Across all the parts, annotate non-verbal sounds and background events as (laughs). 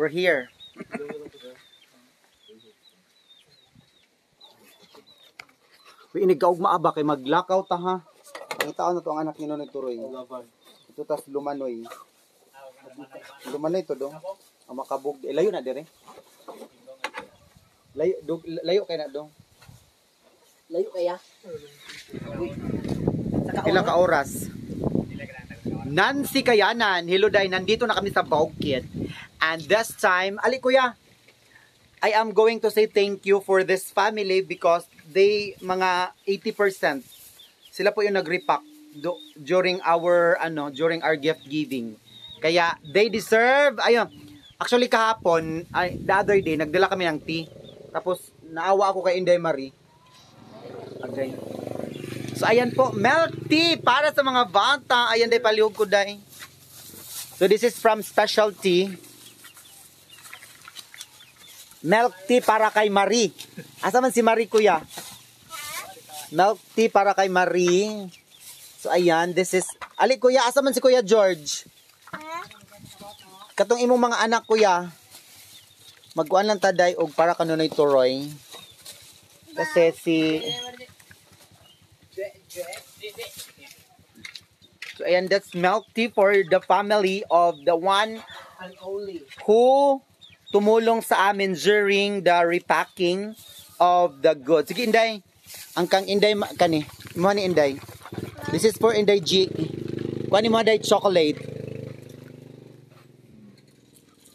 We're here. Uy, inigaw maaba kay maglakaw ta ha. Ang taon na to ang anak ni Nonoy Turoy. Ito tas lumanoy. Lumanoy to dong. Ang makabog. Eh, layo na dire. Layo, dog, layo kay na dong. Layo kaya? Ilang ka oras? Nancy Kayanan, hello day, nandito na kami sa Bukid. And this time, ali kuya, I am going to say thank you for this family because they, mga 80%, sila po yung nag-repack do, during our, ano, during our gift giving. Kaya, they deserve, ayun, actually kahapon, ay, the other day, nagdala kami ng tea. Tapos, naawa ako kay Inday Marie. Okay. So ayan po, milk tea para sa mga bata. Ayan day palihog ko day. So this is from specialty. Milk tea para kay Marie. Asa man si Marie kuya? Milk tea para kay Marie. So ayan, this is Ali kuya, asa man si Kuya George? Katong imong mga anak kuya. Magkuan lang taday og para kanunay turoy. Kasi si So ayan, that's milk tea for the family of the one And only. who tumulong sa amin during the repacking of the goods. Sige, Inday. Ang kang Inday, kani. Mo ni Inday. This is for Inday G. Kuha mo Inday chocolate.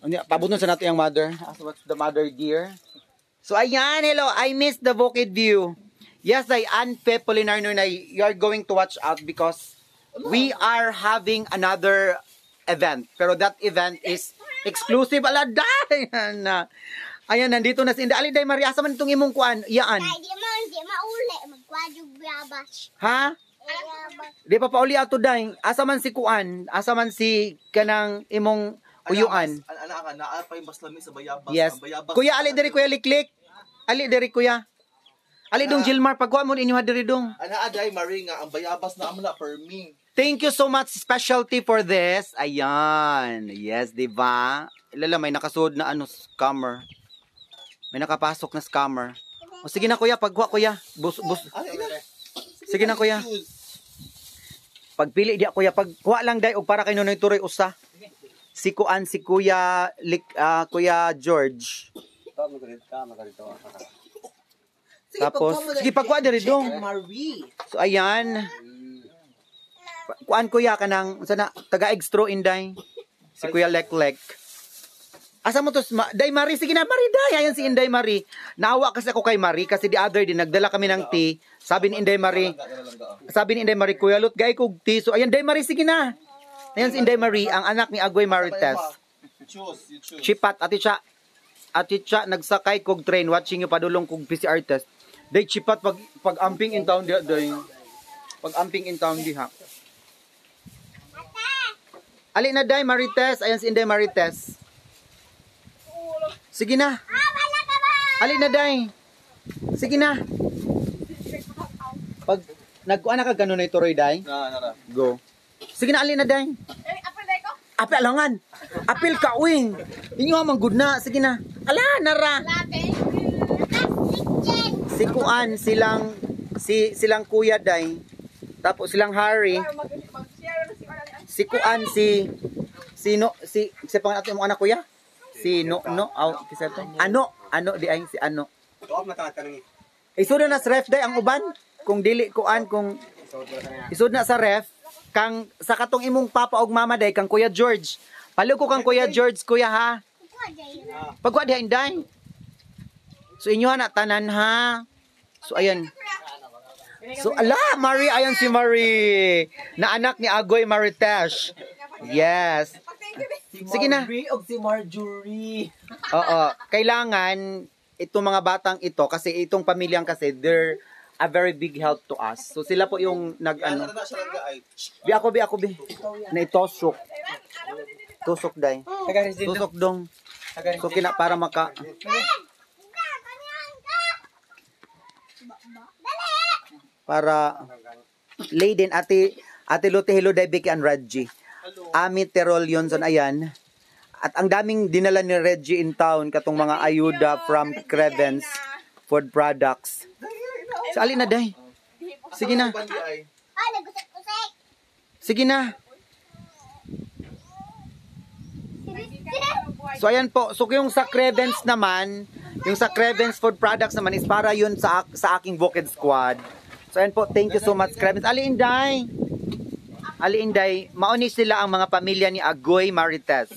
Ano, pabuton sa nato yung mother. As what's the mother gear? So ayan, hello. I miss the Bukid view. Yes, I Anpe Polinar Nunay, you are going to watch out because we are having another event. Pero that event is exclusive. Ala, dayan na. Ayan, nandito na si Inday. Ali, day, Maria, asa man itong imong kuan? Iyaan. Kaya di mo, di mauli. Magkwadyog biyabas. Ha? Di pa pauli ato day. Asa man si kuan? Asa man si kanang imong uyuan? Ana ana ka naa pa yung baslami sa bayabas. Yes. Bayabas. Kuya, ali diri kuya liklik. Ali diri kuya. Ali dong Gilmar, pagkuha mo inyo diri dong. Ana aday mari nga ang bayabas na amo na for me. Thank you so much specialty for this. Ayan. Yes, di ba? Ilala, may nakasuod na ano, scammer. May nakapasok na scammer. O sige na kuya, pagkuha kuya. Bus, bus. Sige na kuya. Pagpili di kuya, pagkuha lang day og para kay Nonoy Turoy usa. Si Kuan, si Kuya, Lik, ah, Kuya George. Tapos, sige pagkuha diri. Marie. So ayan. Kuan kuya kanang sana taga extra inday. Si Kuya Leklek. Asa mo to? Ma- Day Marie, sige na Marie Day. Ayan si Inday Marie. Naawa kasi ako kay Marie kasi the other day nagdala kami ng tea. Sabi ni Inday Marie, sabi ni Inday Marie, Kuya Lut, gay kog tea. So ayan Day Marie, sige na. Ayan si Inday Marie, ang anak ni Agoy Marites. Chipat, ati siya, ati siya, nagsakay kog train, watching yung padulong kog PCR test. Day, chipat, pag, pag amping in town, day. Pag amping in town, di ha. Ali na, day, Marites. Ayan si Inday Marites. Sige na. Ali na, day. Sige na. Pag, nagkuha na ka ganun na ito, Roy, day. Na na. Go. Sige na, ali na, day. Apil alangan. Apil ka, uwing. Inyo amang good na. Sige na. Ala, nara. Si Kuan, silang, si, silang kuya day. Tapos silang Harry. Si Kuan, si, sino, si, si pangalan mo anak kuya? Si No, no, aw, kisa to? Ano, ano, di ay, si ano. Tuwa kanang Isud na sa ref day ang uban. Kung dili kuan, kung isud na sa ref, kang sa katong imong papa og mama day kang Kuya George. Palo ko kang Kuya George kuya ha. Pagwa di inday. So inyo na tanan ha. So ayan. So ala, Marie ayan si Marie. Na anak ni Agoy Maritesh. Yes. Sige na. Marie o si Marjorie. Oo, kailangan itong mga batang ito kasi itong pamilyang kasi they're a very big help to us. So sila po yung nag ano. Bi ako bi ako bi. Na itosok. Tusok dai. Tusok dong. So kina para maka para Lady ate ate Lote hello dai Becky and Radji. Ami Terol Yonson ayan. At ang daming dinala ni Reggie in town katong mga ayuda from Crevens Food Products. Sa alin na day? Sige na. Sige na. So ayan po, so yung sa Crevens naman, yung sa Crevens Food Products naman is para yun sa sa aking Bukid Squad. So ayan po, thank you so much Crevens. Ali Inday. Ali Inday, mauni sila ang mga pamilya ni Agoy Marites.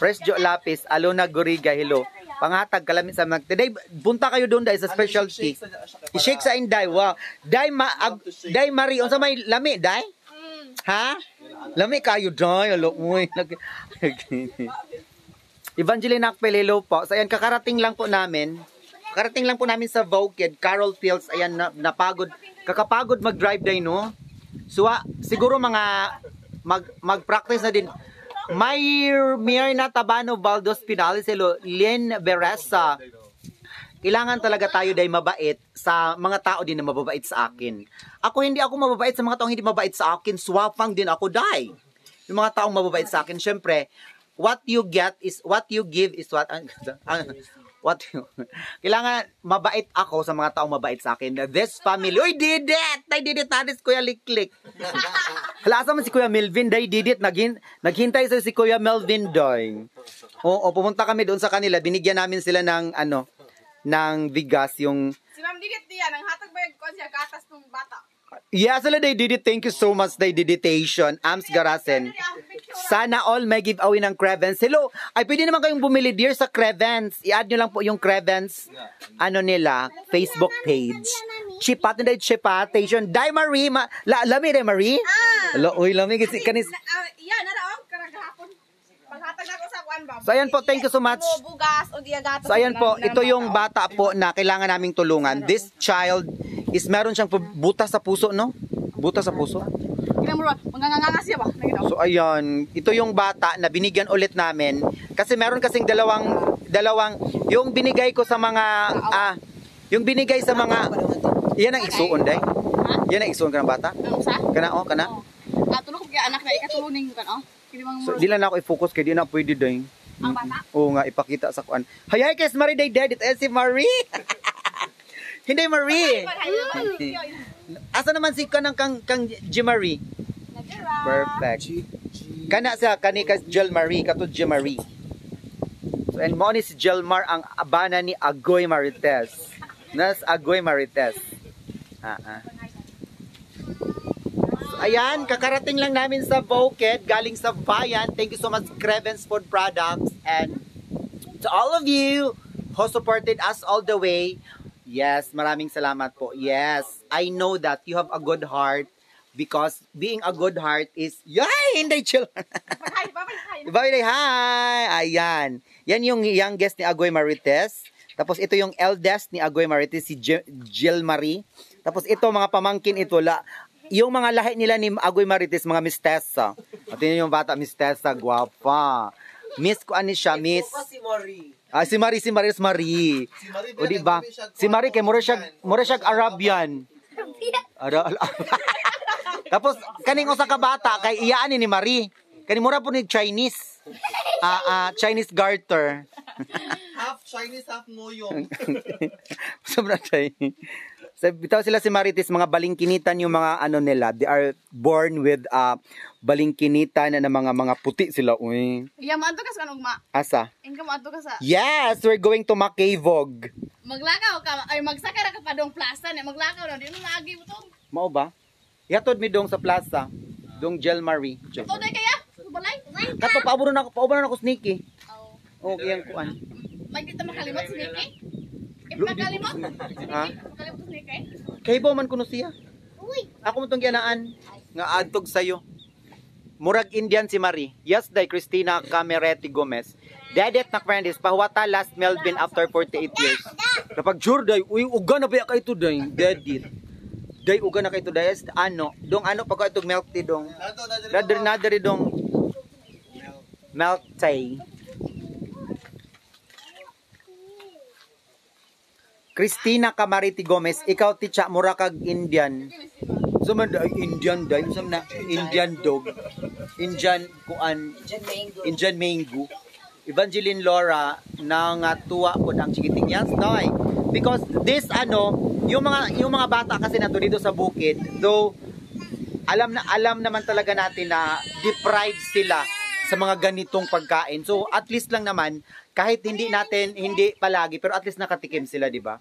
Presjo Lapis, Alona Goriga, hello. Pangatag kalamin sa mga. Today, punta kayo doon dahil sa specialty. Siya kay I-shake sa Inday, wow. Day, ma, ag, day Marie, unsa may lami, day? Ha? Lami kayo, day. Alo, uy. (laughs) Evangeline Akpel, hello po. So, ayan, kakarating lang po namin. Kakarating lang po namin sa Voked, Carol Fields. Ayan, na, napagod. Kakapagod mag-drive day, no? So, ah, siguro mga mag, mag-practice na din. Mayor, Mayor na Tabano Baldos Pinales, hello. Lynn Beresa. Kailangan talaga tayo dahil mabait sa mga tao din na mababait sa akin. Ako hindi ako mababait sa mga taong hindi mabait sa akin. Swapang din ako, dai. Yung mga taong mababait sa akin, syempre, what you get is what you give is what ang ang- what (laughs) kailangan mabait ako sa mga taong mabait sa akin. This family, oy did it! They did it, Hadis, Kuya Liklik. (laughs) Hala, asa man si Kuya Melvin, they did it. Naghin, naghintay sa si Kuya Melvin, doy. Oo, pumunta kami doon sa kanila. Binigyan namin sila ng, ano, ng bigas, yung Si Ma'am Didit diya, nang hatag ba yung kon siya gatas ng bata. Yeah, sila they did it. Thank you so much, they deditation. Ams Garasen. Sana all may giveaway ng Crevens. Hello, ay pwede naman kayong bumili dear sa Crevens. I-add nyo lang po yung Crevens, ano nila, Facebook page. Chipat na chipatation. Dai Marie, ma, la, lami re Marie? Hello, uy, lami kasi kanis. Uh, yeah, nara oh, karang gahapon. Paghatag na ko sa kwan ba. So ayan po, thank you so much. Bugas o diya gatas. So ayan po, ito yung bata. po na kailangan naming tulungan. This child is meron siyang butas sa puso, no? Butas sa puso. Naginaw. So ayan, ito yung bata na binigyan ulit namin kasi meron kasing dalawang dalawang yung binigay ko sa mga ah yung binigay sa mga yan ang isuon day. Yan ang isuon ka ng bata. Ano? Kana oh, kana. Ah, tulog ko kaya anak na ikatulong ning kan oh. Kini mang So di lang na ako i-focus kay di na pwede day. ang bata. Oo nga ipakita sa kuan. Hayay kay Marie day dead it si Marie. (laughs) Hindi Marie. Asa naman si kanang kang kang G Marie? Perfect. Kana sa kani ka Jel Marie kato G Marie. So and mo ni si Jelmar ang abana ni Agoy Marites. Nas Agoy Marites. Ah, ah. So, ayan, kakarating lang namin sa Bukid, galing sa Bayan. Thank you so much, Crevens Food Products. And to all of you who supported us all the way, yes, maraming salamat po. Yes, I know that you have a good heart because being a good heart is, yay, hindi chill. Hi, bye hi! Ayan. Yan yung youngest ni Agoy Marites. Tapos ito yung eldest ni Agoy Marites, si Jill Marie. Tapos ito, mga pamangkin ito, la, yung mga lahi nila ni Agoy Marites, mga Miss Tessa. At yun yung bata, Miss Tessa, guwapa. Miss ko ani siya, Miss... si Mori. Ah, si Marie, si Marie, si Marie. Si Marie O di ba? Si Marie kay mura siya, mura siya Arabian. Ara, (laughs) Tapos kaning usa ka bata kay iyaan ni Marie. Kani mura po ni Chinese. Ah, ah, Chinese garter. Half Chinese, half Moyong. (laughs) Sobra Chinese. Bitaw sila si Marites, mga balingkinitan yung mga ano nila. They are born with uh, balingkinitan na, na mga mga puti sila. Uy. Iya maadto ka sa kanong ma. Asa? Ingka maadto ka sa Yes, we're going to Makavog. maglakaw ka ay magsaka ra ka pa dong plaza ni maglakaw na di mo maagi mo to. Mao ba? Yatod mi dong sa plaza. Dong Jel Marie. To day kaya? Balay. Kato paabro na ako, paabro na ako sneaky. Oh. Oh, iyang kuan. May dito makalimot si Nakalimot, Ha? makalimot si Nikki. Kay bo man kuno siya. Uy, Ako mo tong gianaan nga adtog sayo. Murag Indian si Marie. Yes, day Christina Cameretti Gomez. Dedet na friend is pahuwata last Melvin after 48 years. Kapag sure day, uy uga na ba kay to day? Dedit. Day uga na kay to day. Ano? Dong ano pag itong milk tea dong. Nader nader dong milk tea. Christina Camariti Gomez, ikaw ticha mura kag Indian. So man ay Indian dai, sa na Indian dog. Indian kuan. Indian mango. Evangeline Laura nang uh, tuwa po ang chikiting yan noy because this ano yung mga yung mga bata kasi nato dito sa bukid though alam na alam naman talaga natin na deprived sila sa mga ganitong pagkain so at least lang naman kahit hindi natin hindi palagi pero at least nakatikim sila di ba?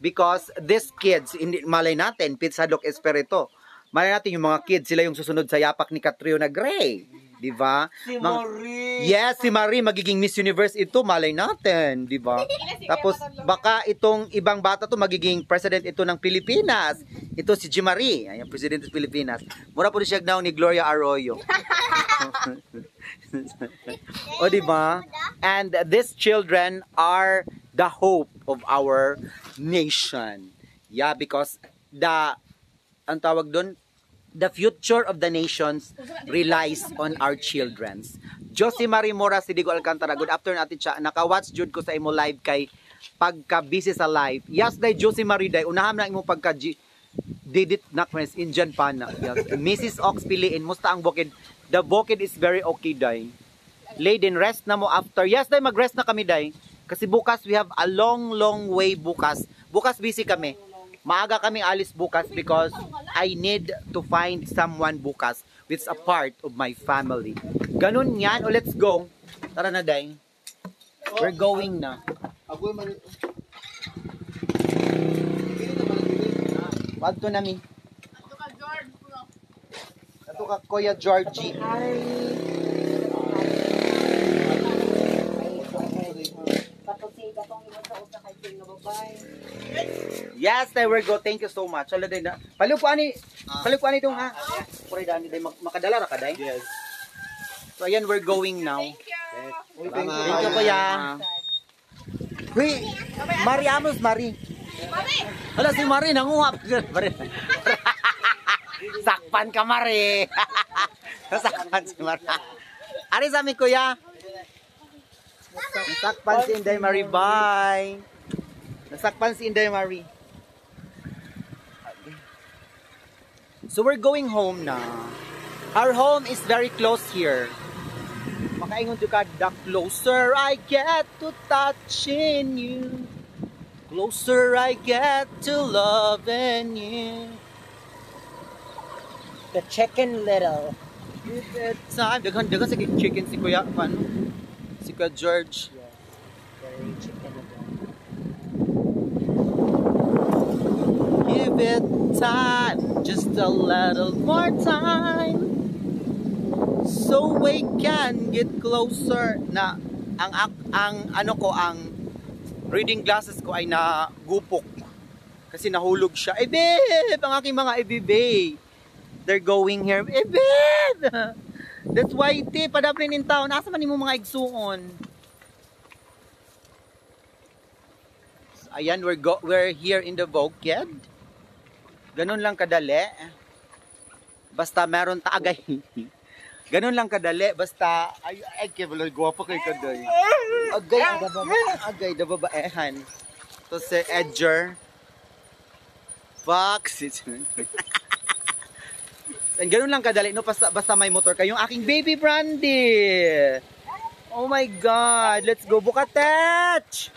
Because these kids hindi malay natin pizza dog espirito malay natin yung mga kids sila yung susunod sa yapak ni Catriona Gray di ba Si Mga- Marie. Yes, si Marie magiging Miss Universe ito, malay natin, di ba? (laughs) Tapos baka itong ibang bata to magiging president ito ng Pilipinas. Ito si G. Marie, ayan, president ng Pilipinas. Mura po siya daw ni Gloria Arroyo. (laughs) o di ba? And these children are the hope of our nation. Yeah, because the ang tawag doon, the future of the nations relies on our children's. Josie Marie Mora Sidigo Alcantara. Good afternoon atin siya. Naka-watch jud ko sa imo live kay pagka busy sa live. Yes, day Josie Marie day. Unahan na imo pagka G- didit na friends Indian pa na. Yes. Mrs. Ox piliin. Musta ang bukid? The bukid is very okay day. Lady, rest na mo after. Yes, day mag-rest na kami day. Kasi bukas we have a long long way bukas. Bukas busy kami. Maaga kami alis bukas because I need to find someone bukas which is a part of my family. Ganun yan. O let's go. Tara na, Day. We're going na. Ako yung mali... Wag to nami. Ito ka, George. bro. Ato ka, Kuya Georgie. Yes, there we go. Thank you so much. Ala day na. Ko ani. Paliw ko ani dong ha. Puri dani mak- makadala ra ka day. Yes. So ayan we're going now. Thank you. Thank you kuya. Huy, Mari Amos, Mari. Mami! Hala si Mari nanguhap. Mari. (laughs) Sakpan ka Mari. (laughs) Sakpan si Mari. Ari sa amin kuya. Nasakpan si Inday Mari. Bye. Nasakpan si Inday Mari. So we're going home na. Our home is very close here. Makaingon to the closer I get to touching you, closer I get to loving you. The chicken little. Give it time. Daghan, daghan sa chicken si Kuya? Si Kuya George. Little. Give it time, just a little more time. So we can get closer na ang ang ano ko ang reading glasses ko ay nagupok kasi nahulog siya. Eh babe, ang aking mga ibibe. They're going here. Eh babe. (laughs) That's why ti padaplin in town. Asa man nimo mga igsuon? So, ayan, we're go we're here in the Bukid. Ganun lang kadali. Basta meron ta. (laughs) Ganun lang kadali. Basta, ay, ay, kibalo, guwapo kay kaday. Agay, dababa, agay, dababaehan. To si Edger. Fox. (laughs) And ganun lang kadali, no? Basta, basta may motor kayong aking baby Brandy. Oh my God. Let's go, Bukatech.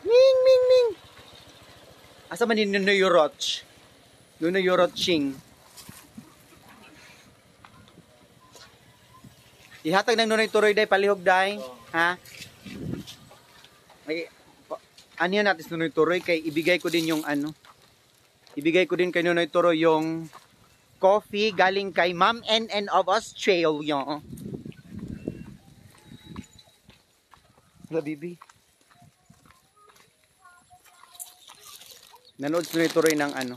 Ming, ming, ming. Asa man ni Nuno Yoroch? Nuno Yoroching. Ihatag ng Nunoy Turoy day, palihog day. Ha? Ay, ano yan natin Nunoy Turoy? Kay ibigay ko din yung ano. Ibigay ko din kay Nunoy Turoy yung coffee galing kay Ma'am NN of Australia. Hello, baby. Nanood Nunoy Turoy ng ano.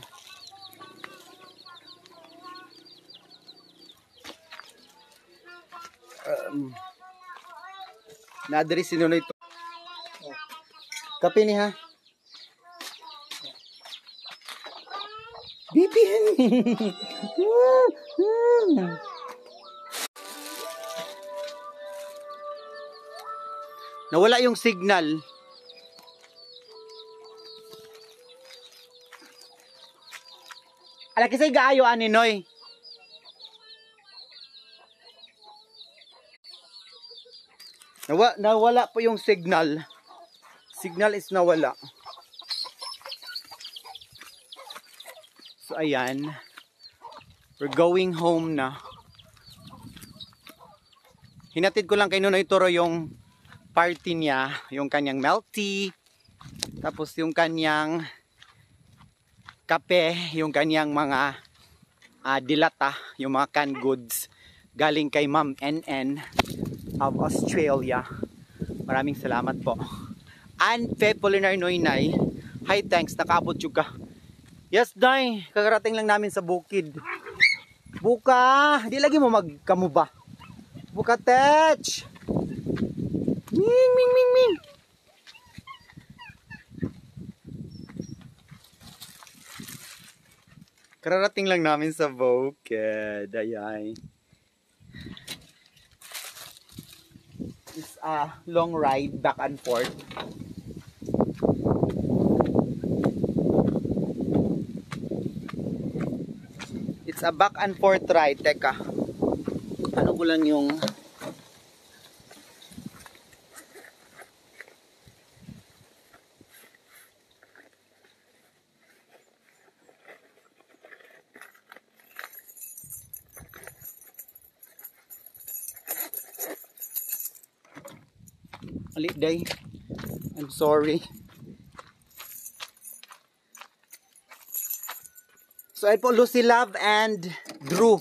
Um, Nunoy Turoy. Kape ni ha. Bibi. Nawala yung signal. Ala kisay gaayo ani noy. Nawa, nawala po yung signal. Signal is nawala. So, ayan. We're going home na. Hinatid ko lang kay Nunoy Toro yung party niya, yung kanyang milk tea, tapos yung kanyang kape, yung kanyang mga ah, dilata, yung mga canned goods galing kay Ma'am NN of Australia. Maraming salamat po. And Fe Polinar Noynay, hi thanks, nakaabot yung ka. Yes, Day, kagarating lang namin sa bukid. Buka, di lagi mo magkamuba. Buka, Tech! Ming, ming, ming, ming! Kararating lang namin sa Bukid. Ayan. It's a long ride back and forth. It's a back and forth ride. Teka. Ano ko lang yung... Ali, day. I'm sorry. So, ay po, Lucy Love and Drew.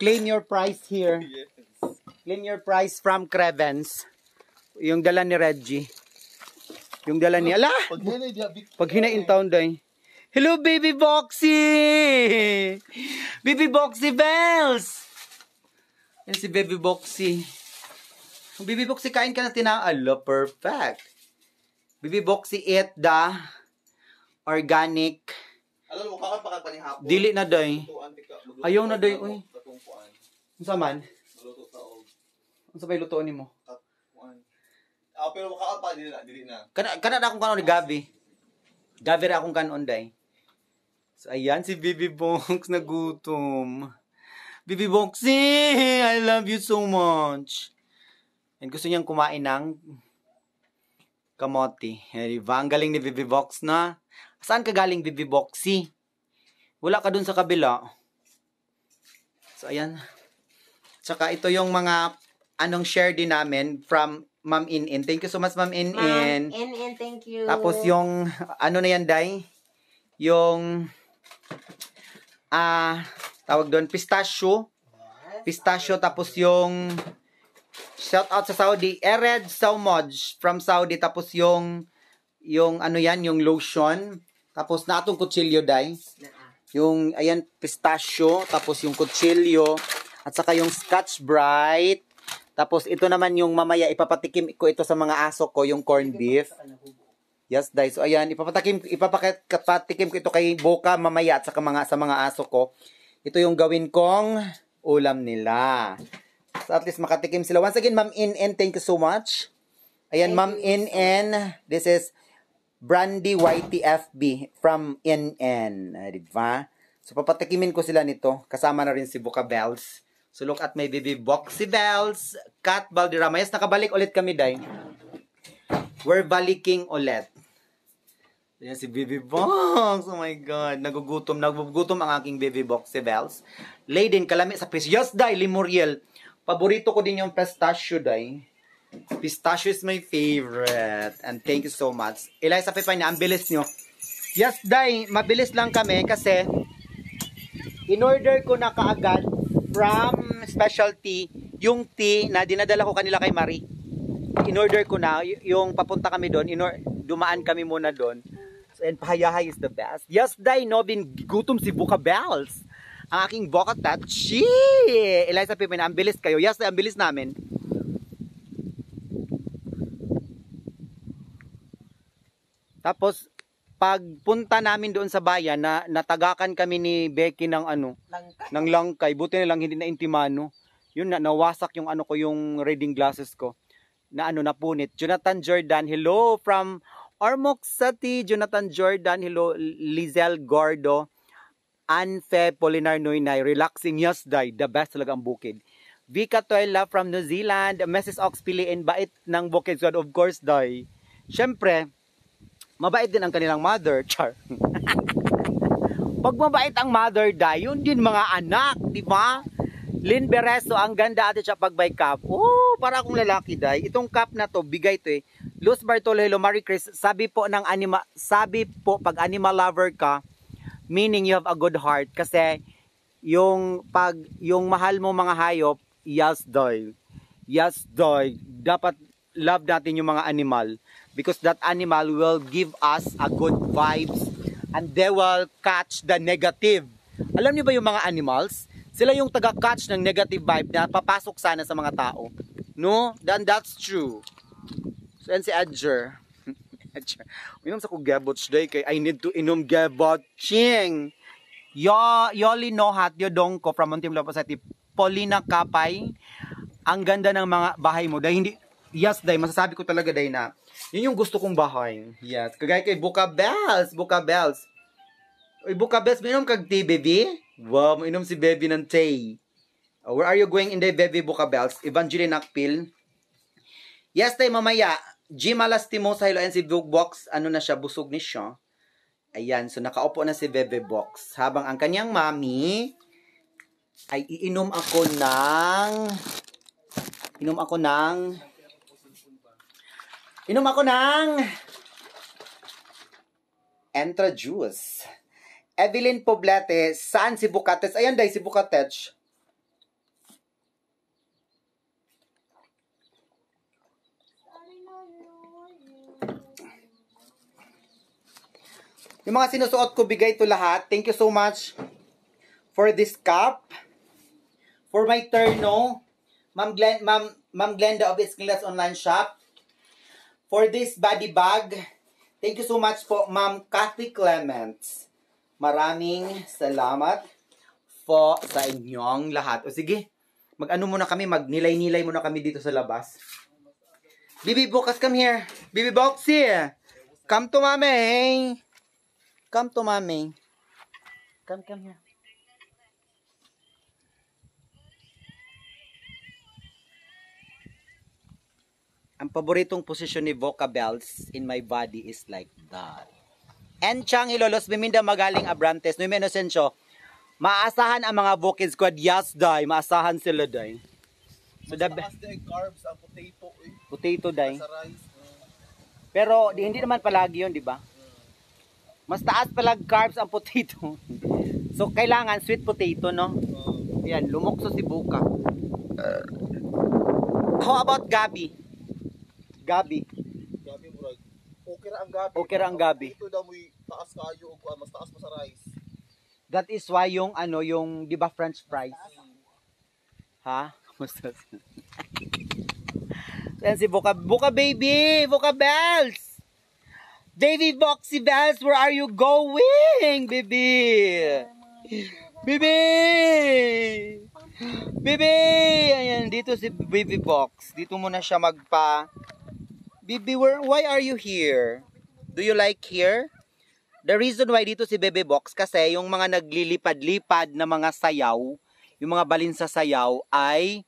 Claim your prize here. Claim your prize from Crevens. Yung dala ni Reggie. Yung dala ni... Ala! Pag hinain taon day. Hello, baby Boxy! Baby Boxy Bells! Yan si baby Boxy. Baby Boxy, kain ka na tinaalo. Perfect. Baby Boxy, eat the organic. Alam mo, kakan pa ka pa ni hapon. Dili na day. Ayaw na, day, uy. Unsa man? Magluto sa og Unsa bay lutuon nimo? Ah, pero kakan pa dili na, dili na. Kana kana na akong kanon ni Gabi. Gabi ra akong kanon day. So ayan si Bibi Box (laughs) nagutom. Bibi Boxy, I love you so much. And gusto niyang kumain ng kamote. Ang galing ni Bibi Box na. Saan ka galing Bibi Boxy? Wala ka dun sa kabila. So ayan. Tsaka ito yung mga anong share din namin from Ma'am In-In. Thank you so much Ma'am In-In. Ma'am, and thank you. Tapos yung, ano na yan, Day? Yung, ah, tawag doon, pistachio. Pistachio, tapos yung, shout out sa Saudi, Ered Saumoj from Saudi. Tapos yung, yung ano yan, yung lotion. Tapos na atong kutsilyo, Day. Yung, ayan, pistachio. Tapos yung kutsilyo. At saka yung Scotch Bright. Tapos ito naman yung mamaya, ipapatikim ko ito sa mga aso ko, yung corned beef. Yes, Day. So ayan, ipapatikim ipapatikim ko ito kay Boka mamaya at saka mga sa mga aso ko. Ito yung gawin kong ulam nila. So at least makatikim sila. Once again, Ma'am In In, thank you so much. Ayan, Ma'am In In, this is Brandy YTFB from In. Uh, di ba? So papatikimin ko sila nito. Kasama na rin si Boka Bells. So look at my baby Boxy Bells, Kat Balderrama. Yes, nakabalik ulit kami, Day. We're baliking ulit. Yan si Baby Box. Oh my God. Nagugutom. Nagugutom ang aking Baby Box si Bells. Laden, kalami sa pis. Yes, Day, Limuriel. Paborito ko din yung pistachio, Day. Pistachio is my favorite. And thank you so much. Eliza Pepay na, ang bilis nyo. Yes, Day, mabilis lang kami kasi in-order ko na kaagad from specialty yung tea na dinadala ko kanila kay Marie in-order ko na, yung papunta kami doon, dumaan kami muna doon. So, and pahayahay is the best. Yes, Day, no, bin gutom si Buka Bells. Ang aking Boka Tachi. Eliza Pipin, ang bilis kayo. Yes, Day, ang bilis namin. Tapos, pagpunta namin doon sa bayan, na natagakan kami ni Becky ng ano, Langka. ng langkay. Buti na lang hindi na intimano. Yun na, nawasak yung ano ko, yung reading glasses ko. Na ano, napunit. Jonathan Jordan, hello from Ormoc City. Jonathan Jordan, hello. Lizelle Gordo. Anfe Polinar Noynay, relaxing yes day, the best talaga ang bukid. Vika Toyla from New Zealand, Mrs. Ox piliin bait ng Bukid Squad, of course, day. Siyempre, mabait din ang kanilang mother, (laughs) char. Pag mabait ang mother, day, yun din mga anak, di ba? Lynn Bereso, ang ganda ate siya pag by cup. Oh, para akong lalaki, day. Itong cup na to, bigay to eh. Luz Bartolo, hello, Marie Chris. Sabi po ng anima, sabi po, pag animal lover ka, meaning you have a good heart. Kasi, yung pag yung mahal mo mga hayop, yes doy. Yes doy. Dapat love natin yung mga animal because that animal will give us a good vibes and they will catch the negative. Alam niyo ba yung mga animals? Sila yung taga-catch ng negative vibe na papasok sana sa mga tao. No? Then that's true. So, yan si Edger. (laughs) Edger. Uminom sa ko gebot today kay I need to inom gebot. Ching! Yo, Yoli Nohat, Yodong ko from Montim Lopez City. Paulina Kapay. Ang ganda ng mga bahay mo. Dahil hindi, yes, dahil masasabi ko talaga dahil na, yun yung gusto kong bahay. Yes. Kagaya kay Buka Bells. Buka Bells. Uy, Buka Bells, minom kag tea, baby? Wow, mainom si baby ng tea. Uh, where are you going in the baby Buka Bells? Evangeline Nakpil. Yes, tay mamaya. G Malastimo sa Hilo si Box. Ano na siya, busog ni siya. Ayan, so nakaupo na si Bebe Box. Habang ang kanyang mami ay iinom ako ng inom ako ng inom ako ng Entra Juice. Evelyn Poblete, saan si Bukates? Ayan dahil si Bukates. Yung mga sinusuot ko, bigay to lahat. Thank you so much for this cup. For my terno, Ma'am Glen, Ma'am, Ma'am Glenda of Esquilas Online Shop. For this body bag, thank you so much po, Ma'am Kathy Clements. Maraming salamat po sa inyong lahat. O sige, mag-ano muna kami, magnilay-nilay muna kami dito sa labas. Bibi Bokas, come here. Bibi Boxy, come to mami. Come to mommy. Come, come here. Ang paboritong posisyon ni Voca Bells in my body is like that. And Chang Ilolos, Biminda Magaling Abrantes, Noy Inocencio, maasahan ang mga Vocid Squad, yes, day, maasahan sila, day. So, the, Taas carbs, ang potato, eh. potato, day. Sa rice. eh. Pero di, hindi naman palagi yun, di ba? Mas taas palag carbs ang potato. (laughs) so, kailangan sweet potato, no? Uh, Ayan, lumokso si Buka. How about Gabi? Gabi. gabi right. Okay ra ang gabi. Okay ra ang gabi. Ito daw mo'y taas kayo, o ah, mas taas pa sa rice. That is why yung ano, yung, di ba, french fries? Ha? (laughs) Kamusta? Ayan si Buka. Buka baby! Buka bells! Baby Boxy Bells, where are you going, baby? Baby! Baby! Ayan, dito si Baby Box. Dito muna siya magpa... Baby, why are you here? Do you like here? The reason why dito si Baby Box kasi yung mga naglilipad-lipad na mga sayaw, yung mga balin sa sayaw ay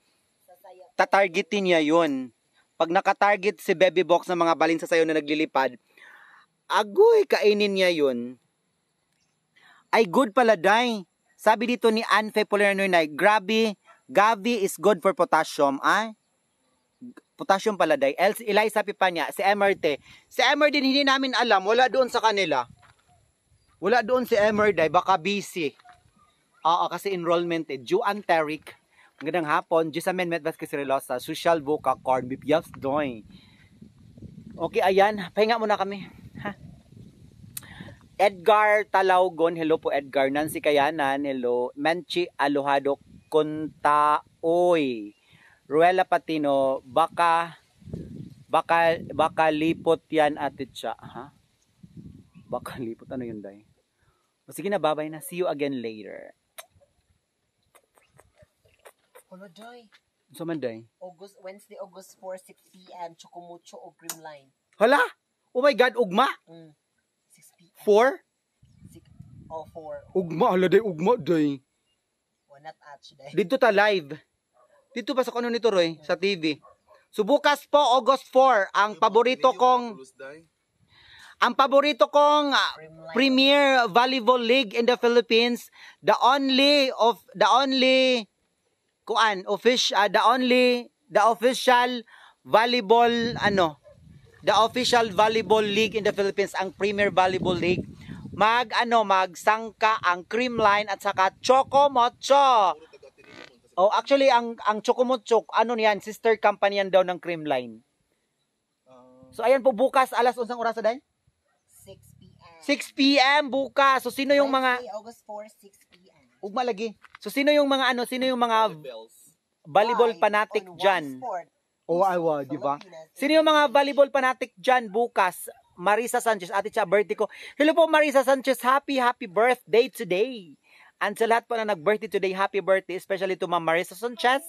tatargetin niya yun. Pag nakatarget si Baby Box ng mga balin sa sayaw na naglilipad, agoy, kainin niya yun. Ay good pala, day. Sabi dito ni Anfe Polerno na, grabe, Gavi is good for potassium. Ay, potassium pala, day. El, Eliza Pipanya, si MRT. Si din, hindi namin alam. Wala doon sa kanila. Wala doon si day. Baka busy. Oo, kasi enrollment eh. JuanTeric. Magandang hapon. Jisamen Met Vasquez Relosa. Social Boca Corn Beef. Yes, doy. Okay, ayan. Pahinga muna kami. Ha? Edgar Talaugon. Hello po, Edgar. Nancy Kayanan. Hello. Menchi Alohado Kuntaoy. Ruela Patino. Baka baka baka lipot yan atit siya. Ha? Baka (laughs) lipot. Ano yun, day? O sige na, babay na. See you again later. So man, day? August, Wednesday, August 4, 6 p.m. Chocumucho o Grimline. Hala! Oh my God, ugma! Mm. 6 p.m. Four? Oh, 4. Ugma, hala day, ugma day. Oh, not at day. Dito ta live. Dito ba sa kano nito, Roy? Sa TV. So bukas po, August 4, ang paborito kong ang paborito kong ah, Premier Volleyball League in the Philippines, the only of the only kuan official the only the official volleyball ano the official volleyball league in the Philippines ang Premier Volleyball League mag ano magsangka ang Creamline at saka Choco Mocho Oh, actually ang ang Chocomocho, ano niyan, sister company yan daw ng Creamline. So ayan po bukas alas unsang oras day? 6 p.m. 6 PM bukas. So sino yung mga August 4, 6 p.m. ugma lagi. So sino yung mga ano, sino yung mga volleyball fanatic on diyan? Oh, East ay wa, di ba? Sino yung mga volleyball fanatic diyan bukas? Marisa Sanchez, ate siya birthday ko. Hello po Marisa Sanchez, happy happy birthday today. And sa lahat po na nag-birthday today, happy birthday, especially to Ma'am Marisa Sanchez.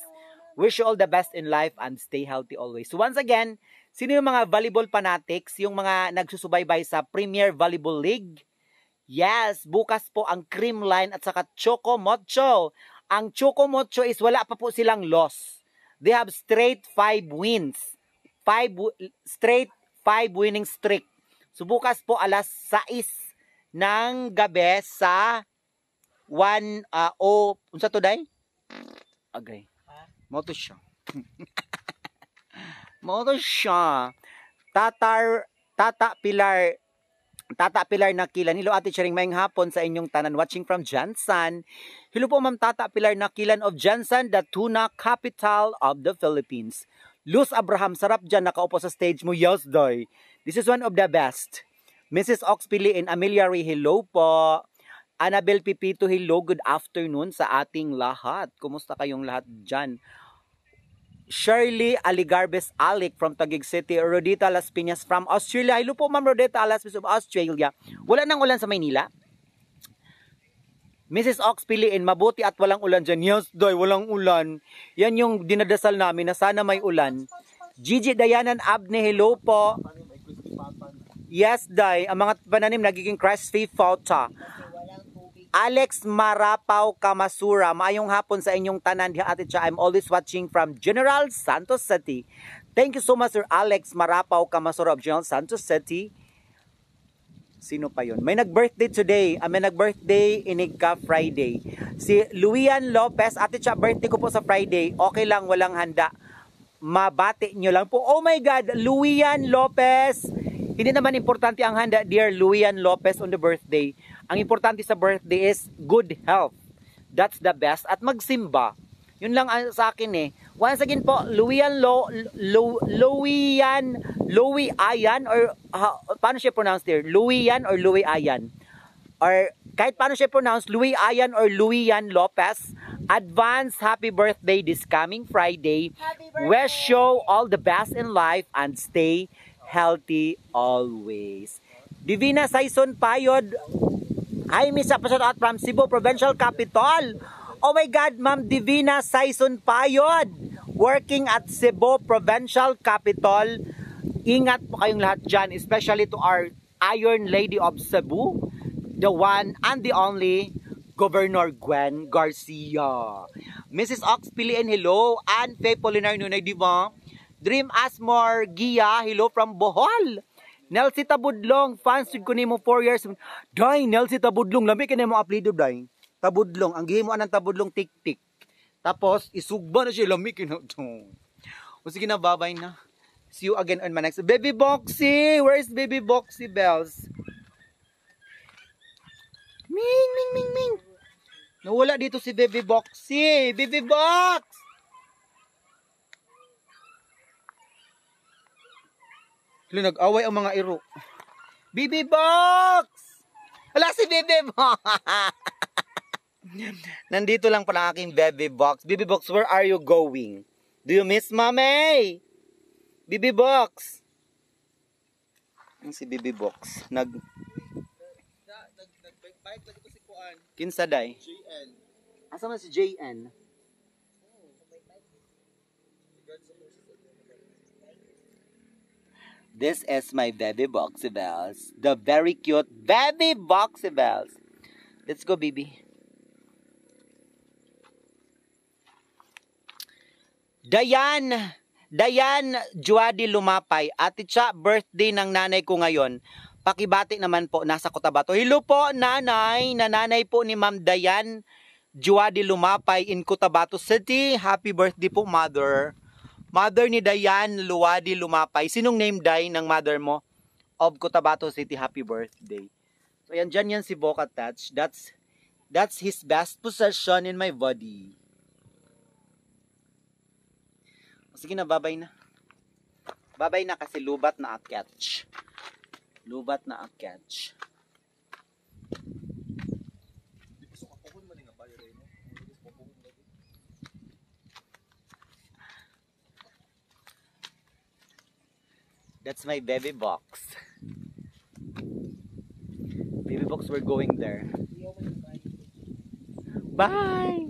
Wish you all the best in life and stay healthy always. Once again, sino yung mga volleyball fanatics, yung mga nagsusubaybay sa Premier Volleyball League? Yes, bukas po ang Creamline at saka Choco Mocho. Ang Choco Mocho is wala pa po silang loss. They have straight five wins. Five wi- straight five winning streak. So bukas po alas 6 ng gabi sa 1 uh, o unsa to day? Agay. Mo to siya. (laughs) Mo to siya. Tatar Tata Pilar Tata Pilar Nakilan. Hello Ate Charing Mayang hapon sa inyong tanan watching from Jansan. Hello po Ma'am Tata Pilar Nakilan of Jansan, the tuna capital of the Philippines. Luz Abraham, sarap dyan nakaupo sa stage mo. Yes, doy. This is one of the best. Mrs. Oxpili and Amelia Ray, hello po. Annabel Pipito, hello. Good afternoon sa ating lahat. Kumusta kayong lahat dyan? Shirley Aligarbes Alec from Taguig City, Rodita Las Piñas from Australia. Hello po, Ma'am Rodita Las Piñas of Australia. Wala nang ulan sa Maynila? Mrs. Ox piliin, mabuti at walang ulan dyan. Yes, doy, walang ulan. Yan yung dinadasal namin na sana may ulan. Gigi Dayanan Abne, hello po. Yes, day. Ang mga pananim nagiging crispy photo. Alex Marapaw Kamasura, maayong hapon sa inyong tanan ate siya. I'm always watching from General Santos City. Thank you so much Sir Alex Marapaw Kamasura of General Santos City. Sino pa yon? May nag-birthday today. Ah, may nag-birthday Inigka Friday. Si Luian Lopez, ate siya, birthday ko po sa Friday. Okay lang, walang handa. Mabati nyo lang po. Oh my God, Luian Lopez. Hindi naman importante ang handa, dear Luian Lopez on the birthday. Ang importante sa birthday is good health. That's the best. At magsimba. Yun lang ang sa akin eh. Once again po, Luian Lo, Lo, Luian, Louis Ayan, or ha- paano siya pronounce there? Luian or Louis Ayan? Or kahit paano siya pronounce, Louis Ayan or Luian Lopez, advance happy birthday this coming Friday. Wish you all the best in life and stay healthy always. Divina Saison Payod, Hi, Miss Apasot out from Cebu Provincial Capital. Oh my God, Ma'am Divina Saison Payod, working at Cebu Provincial Capital. Ingat po kayong lahat dyan, especially to our Iron Lady of Cebu, the one and the only Governor Gwen Garcia. Mrs. Ox Piliin, hello. And Faye Polinar Nunay, di ba? Dream Asmore Gia, hello from Bohol. Nelsie Tabudlong, fans ko nimo 4 years. Day, Nelsie Tabudlong, lami ka na mo apelido, day. Tabudlong, ang gihimo anang Tabudlong tik-tik. Tapos, isugba na siya, lami ka na to. O sige na, babay na. See you again on my next. Baby Boxy! Where is Baby Boxy Bells? Ming, ming, ming, ming. Nawala dito si Baby Boxy. Baby Box! Hello, nag-away ang mga iro. Baby Box! Wala si Baby Box! (laughs) Nandito lang pala aking Baby Box. Baby Box, where are you going? Do you miss Mommy? Baby Box! Ang si Baby Box. Nag... Kinsa day? Asa man si JN? This is my baby boxy bells. The very cute baby boxy bells. Let's go, baby. Dayan, Dayan Juadi Lumapay, Ate Cha, birthday ng nanay ko ngayon. Pakibati naman po, nasa Cotabato. Hello po, nanay. Nananay po ni Ma'am Dayan Juadi Lumapay in Cotabato City. Happy birthday po, mother. Mother ni Dayan Luwadi Lumapay. Sinong name day ng mother mo? Of Cotabato City. Happy birthday. So, yan, dyan yan si Boca Touch. That's, that's his best possession in my body. Sige na, babay na. Babay na kasi lubat na a-catch. Lubat na a-catch. That's my baby box. Baby box, we're going there. Bye!